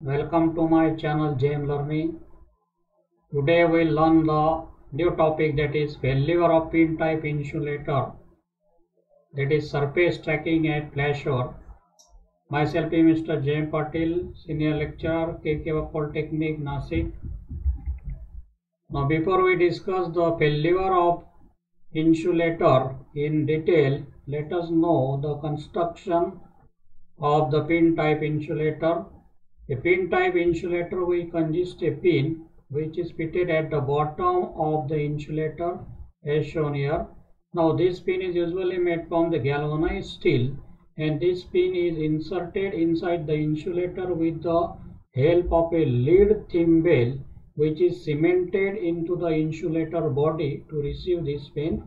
Welcome to my channel JM Learning. Today we'll learn the new topic that is failure of pin type insulator that is surface tracking at flashover. Myself is Mr. JM Patil, Senior Lecturer, KK Polytechnic, Nasik. Now before we discuss the failure of insulator in detail, let us know the construction of the pin type insulator. A pin type insulator will consist a pin which is fitted at the bottom of the insulator as shown here. Now this pin is usually made from the galvanized steel and this pin is inserted inside the insulator with the help of a lead thimble which is cemented into the insulator body to receive this pin.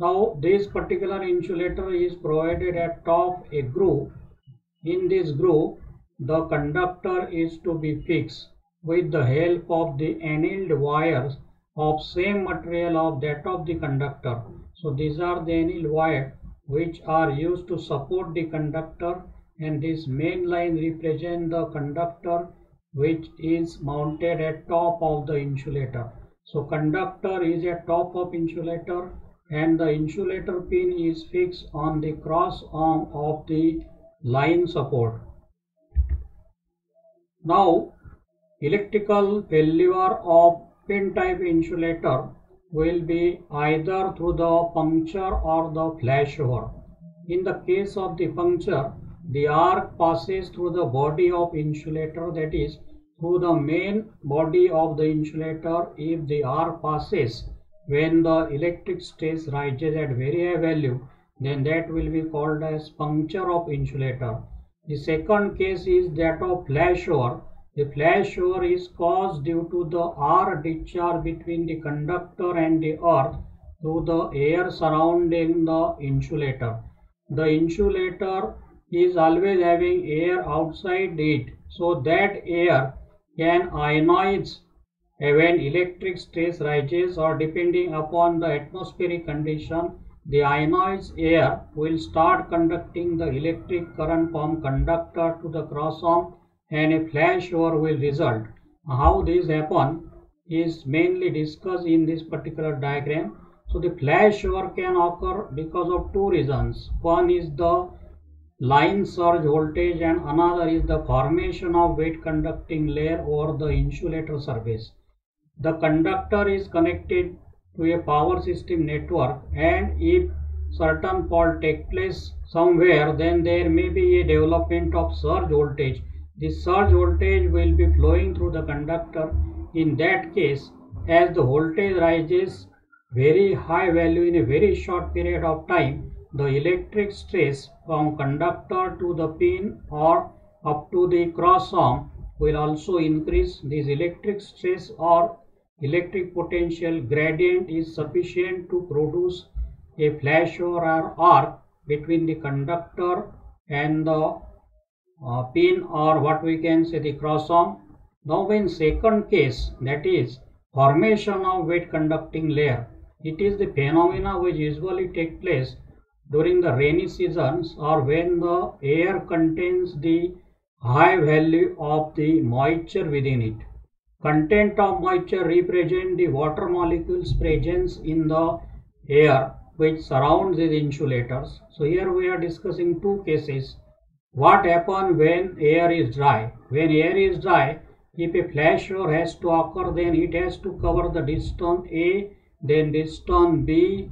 Now this particular insulator is provided at top a groove. In this groove the conductor is to be fixed with the help of the annealed wires of same material of that of the conductor. So these are the annealed wires which are used to support the conductor and this main line represent the conductor which is mounted at top of the insulator. So conductor is at top of insulator and the insulator pin is fixed on the cross arm of the line support. Now electrical failure of pin type insulator will be either through the puncture or the flashover. In the case of the puncture, the arc passes through the body of insulator that is through the main body of the insulator if the arc passes when the electric stress rises at very high value then that will be called as puncture of insulator. The second case is that of flashover. The flashover is caused due to the arc discharge between the conductor and the earth through the air surrounding the insulator. The insulator is always having air outside it so that air can ionize when electric stress rises or depending upon the atmospheric condition the ionized air will start conducting the electric current from conductor to the cross arm and a flashover will result. How this happen is mainly discussed in this particular diagram. So the flashover can occur because of two reasons. One is the line surge voltage and another is the formation of wet conducting layer over the insulator surface. The conductor is connected to a power system network and if certain fault take place somewhere then there may be a development of surge voltage. This surge voltage will be flowing through the conductor. In that case as the voltage rises very high value in a very short period of time the electric stress from conductor to the pin or up to the cross arm will also increase. This electric stress or electric potential gradient is sufficient to produce a flashover or arc between the conductor and the uh, pin or what we can say the cross arm. Now in second case that is formation of wet conducting layer. It is the phenomena which usually take place during the rainy seasons or when the air contains the high value of the moisture within it. Content of moisture represent the water molecules presence in the air which surrounds these insulators. So here we are discussing two cases. What happens when air is dry? When air is dry, if a flashover has to occur, then it has to cover the distance A, then distance B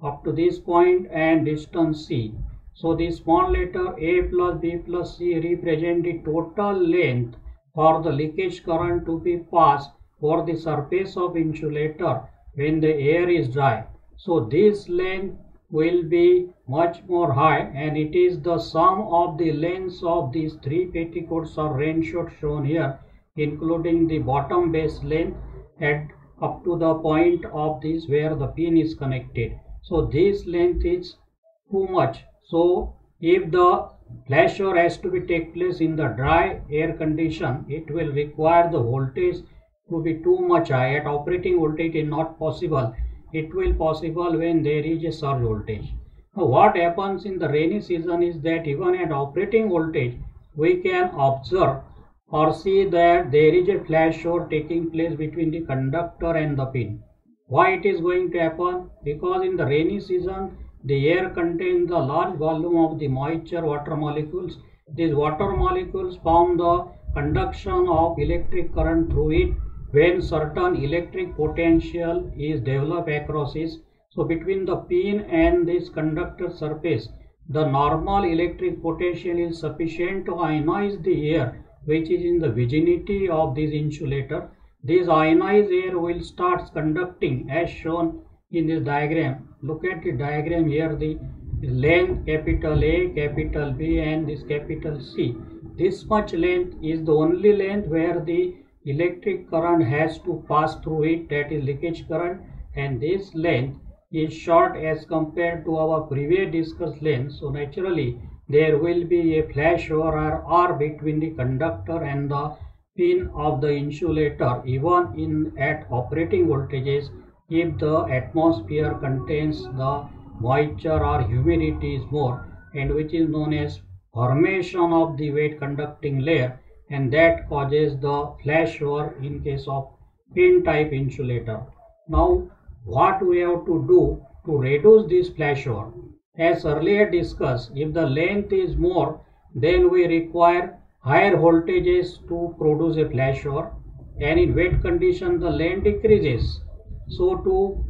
up to this point and distance C. So the small letter A plus B plus C represent the total length for the leakage current to be passed over the surface of insulator when the air is dry. So this length will be much more high and it is the sum of the lengths of these three petticoats or rain shot shown here including the bottom base length at up to the point of this where the pin is connected. So this length is too much. So if the flashover has to be take place in the dry air condition, it will require the voltage to be too much high. At operating voltage is not possible. It will possible when there is a surge voltage. Now what happens in the rainy season is that even at operating voltage, we can observe or see that there is a flashover taking place between the conductor and the pin. Why it is going to happen? Because in the rainy season, the air contains a large volume of the moisture water molecules. These water molecules form the conduction of electric current through it when certain electric potential is developed across it. So between the pin and this conductor surface, the normal electric potential is sufficient to ionize the air which is in the vicinity of this insulator. This ionized air will start conducting as shown in this diagram. Look at the diagram here, the length capital A, capital B and this capital C. This much length is the only length where the electric current has to pass through it that is leakage current and this length is short as compared to our previous discussed length. So naturally there will be a flashover or between the conductor and the pin of the insulator even in at operating voltages if the atmosphere contains the moisture or humidity is more and which is known as formation of the wet conducting layer and that causes the flashover in case of pin type insulator. Now what we have to do to reduce this flashover? As earlier discussed, if the length is more then we require higher voltages to produce a flashover and in wet condition the length decreases so to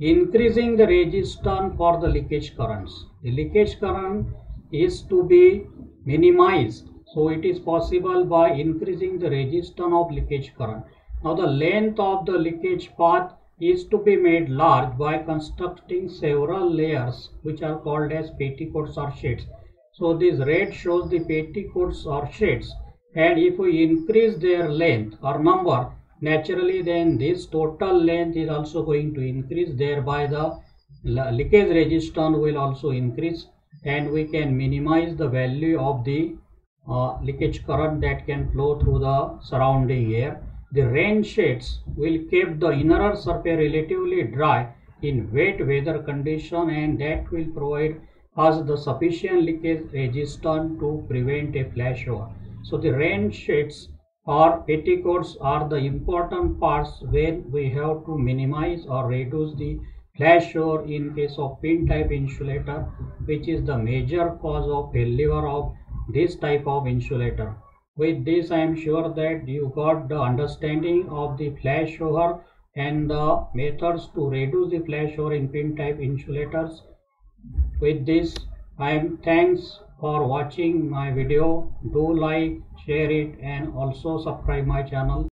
increasing the resistance for the leakage currents. The leakage current is to be minimized. So it is possible by increasing the resistance of leakage current. Now the length of the leakage path is to be made large by constructing several layers which are called as petticoats or sheets. So this red shows the petticoats or sheets and if we increase their length or number naturally then this total length is also going to increase thereby the leakage resistance will also increase and we can minimize the value of the uh, leakage current that can flow through the surrounding air. The rain shades will keep the inner surface relatively dry in wet weather condition and that will provide us the sufficient leakage resistance to prevent a flashover. So the rain shades or petticoats are the important parts when we have to minimize or reduce the flashover in case of pin type insulator which is the major cause of failure of this type of insulator. With this I am sure that you got the understanding of the flashover and the methods to reduce the flashover in pin type insulators. With this I am thanks for watching my video. Do like, share it and also subscribe my channel.